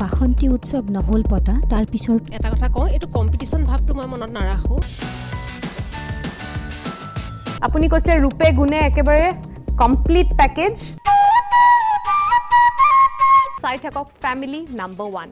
বাসন্তী উৎসৱ নহ'ল পতা তাৰ পিছত এটা কথা কওঁ এইটো কম্পিটিশ্যন ভাৱটো মই মনত নাৰাখোঁ। আপুনি কৈছিলে ৰূপে গুণে একেবাৰে কমপ্লিট পেকেজ চাই থাকক ফেমিলি নাম্বাৰ ওৱান